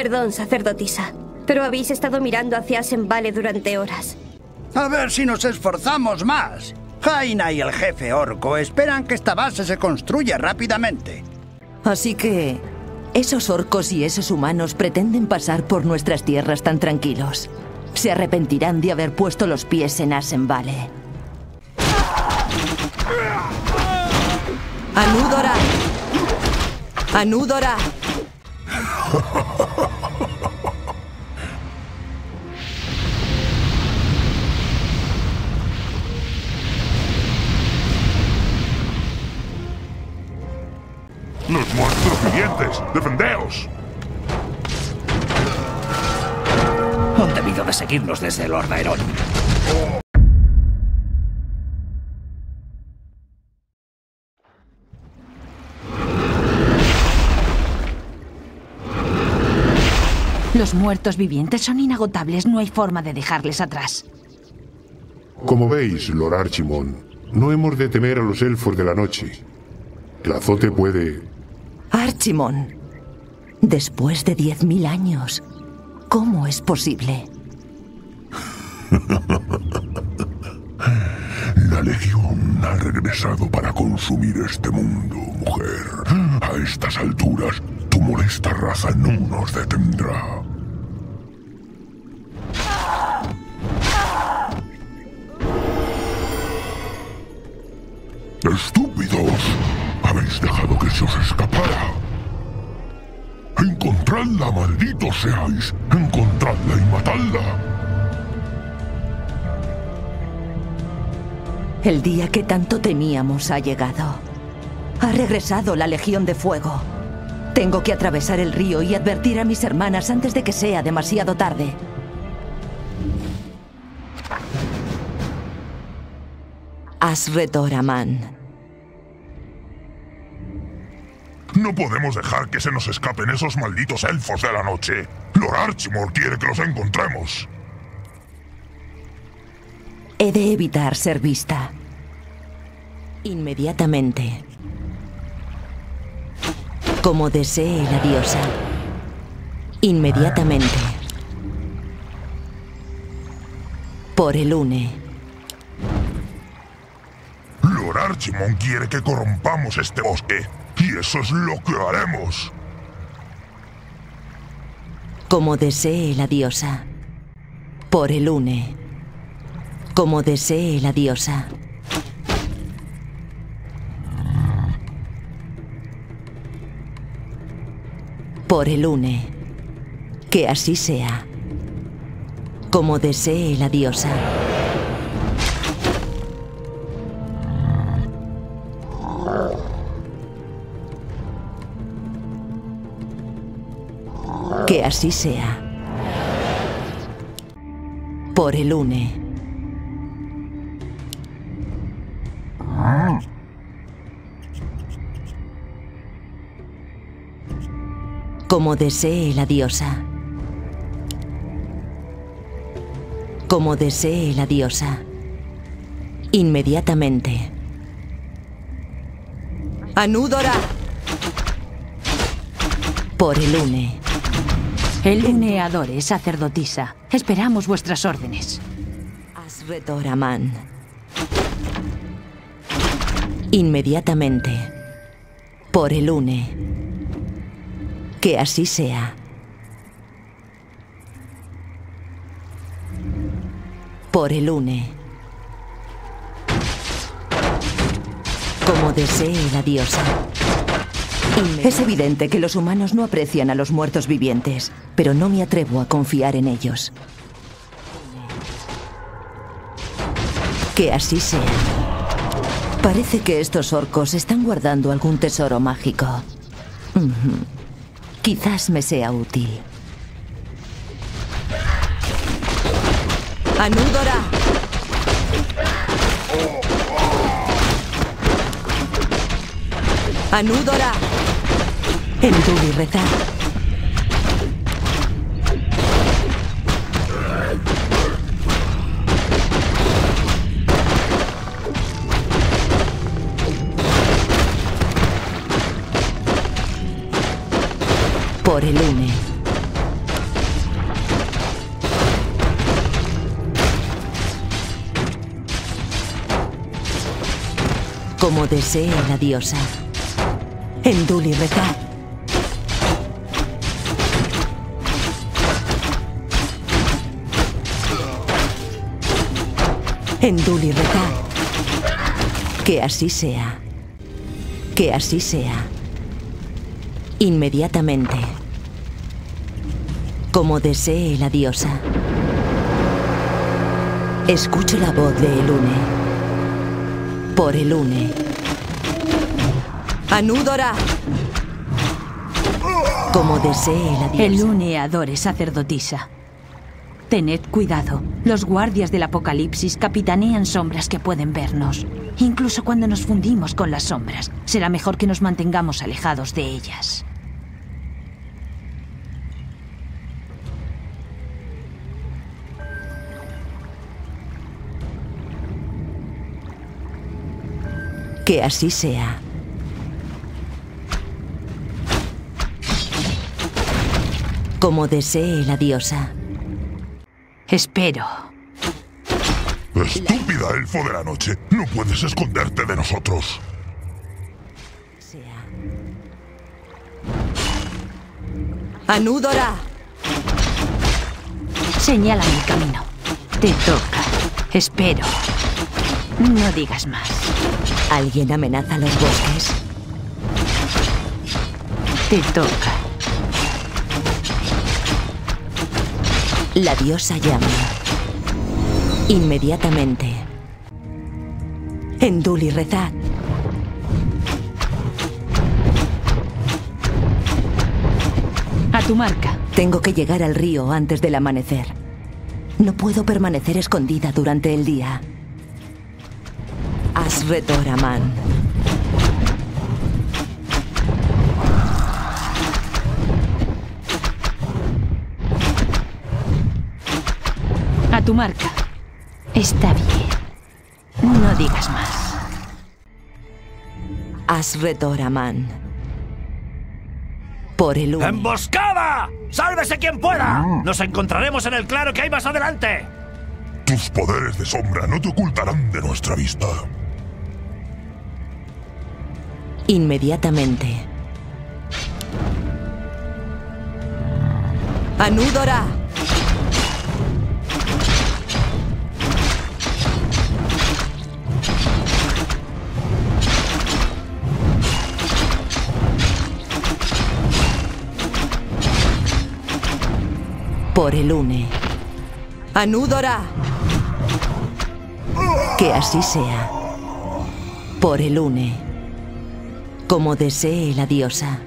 Perdón, sacerdotisa, pero habéis estado mirando hacia Asenvale durante horas. A ver si nos esforzamos más. Jaina y el jefe orco esperan que esta base se construya rápidamente. Así que... Esos orcos y esos humanos pretenden pasar por nuestras tierras tan tranquilos. Se arrepentirán de haber puesto los pies en Asenvale. ¡Anúdora! ¡Anúdora! ¡Defendeos! Han debido de seguirnos desde el Ordaerón. Los muertos vivientes son inagotables, no hay forma de dejarles atrás. Como veis, Lord Archimon, no hemos de temer a los elfos de la noche. El azote puede... Archimon, después de 10.000 años, ¿cómo es posible? La Legión ha regresado para consumir este mundo, mujer. A estas alturas, tu molesta raza no nos detendrá. ¡Estúpidos! Habéis dejado que se os escapara. Encontradla, malditos seáis. Encontradla y matadla. El día que tanto temíamos ha llegado. Ha regresado la Legión de Fuego. Tengo que atravesar el río y advertir a mis hermanas antes de que sea demasiado tarde. Asretoraman. No podemos dejar que se nos escapen esos malditos elfos de la noche. Lord Archimore quiere que los encontremos. He de evitar ser vista. Inmediatamente. Como desee la diosa. Inmediatamente. Por el une. Lord Archimon quiere que corrompamos este bosque. Y eso es lo que haremos. Como desee la diosa. Por el une. Como desee la diosa. Por el une. Que así sea. Como desee la diosa. Que así sea. Por el une. Como desee la diosa. Como desee la diosa. Inmediatamente. ¡Anúdora! Por el une. El une adore, sacerdotisa. Esperamos vuestras órdenes. Asretoraman. Inmediatamente. Por el une. Que así sea. Por el une. Como desee la diosa. Es evidente que los humanos no aprecian a los muertos vivientes, pero no me atrevo a confiar en ellos. Que así sea. Parece que estos orcos están guardando algún tesoro mágico. Quizás me sea útil. ¡Anúdora! Anúdora. En tu rezar. Por el lunes. Como desea la diosa. Enduli rezad. Enduli rezad. Que así sea. Que así sea. Inmediatamente. Como desee la diosa. Escucho la voz de Elune. Por Elune. Anúdora. Como desee la diosa. El une adore sacerdotisa. Tened cuidado. Los guardias del apocalipsis capitanean sombras que pueden vernos. Incluso cuando nos fundimos con las sombras, será mejor que nos mantengamos alejados de ellas. Que así sea. Como desee la diosa. Espero. Estúpida elfo de la noche. No puedes esconderte de nosotros. Sea. Anúdora. Señálame el camino. Te toca. Espero. No digas más. ¿Alguien amenaza los bosques? Te toca. La diosa llama. Inmediatamente. Enduli rezad. A tu marca. Tengo que llegar al río antes del amanecer. No puedo permanecer escondida durante el día. Asretoraman. A tu marca. Está bien. No digas más. Asretoraman. Por el humo. ¡Emboscada! ¡Sálvese quien pueda! Nos encontraremos en el claro que hay más adelante. Tus poderes de sombra no te ocultarán de nuestra vista. Inmediatamente. Anúdora. Por el une. Anúdora. Que así sea. Por el une. Como desee la diosa.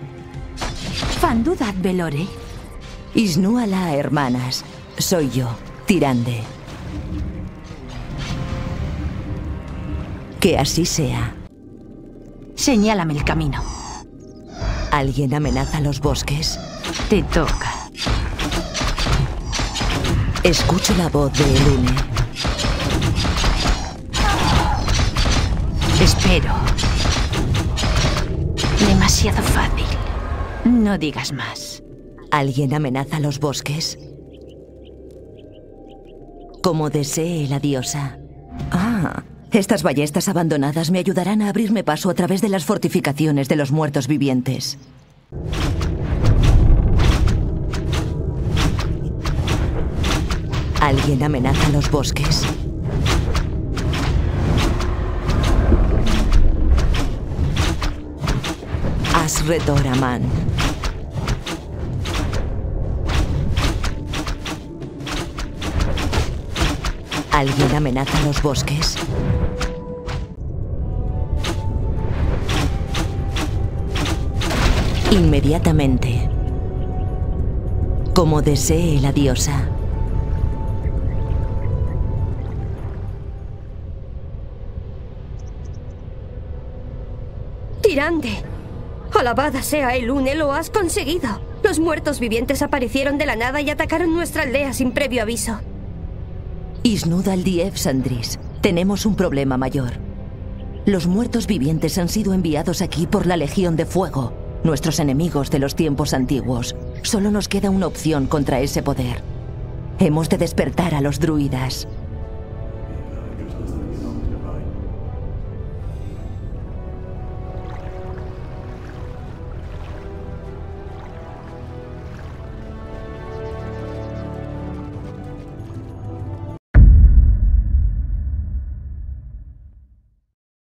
Fandudad velore. Isnúala, hermanas. Soy yo, Tirande. Que así sea. Señálame el camino. ¿Alguien amenaza los bosques? Te toca. Escucho la voz de Elune. Espero. Demasiado fácil. No digas más. ¿Alguien amenaza los bosques? Como desee la diosa. Ah, estas ballestas abandonadas me ayudarán a abrirme paso a través de las fortificaciones de los muertos vivientes. ¿Alguien amenaza los bosques? Asretoraman. ¿Alguien amenaza los bosques? Inmediatamente. Como desee la diosa. Tirande. Alabada sea el Une, lo has conseguido. Los muertos vivientes aparecieron de la nada y atacaron nuestra aldea sin previo aviso. Isnuda al Diev Sandris. Tenemos un problema mayor. Los muertos vivientes han sido enviados aquí por la Legión de Fuego, nuestros enemigos de los tiempos antiguos. Solo nos queda una opción contra ese poder. Hemos de despertar a los druidas.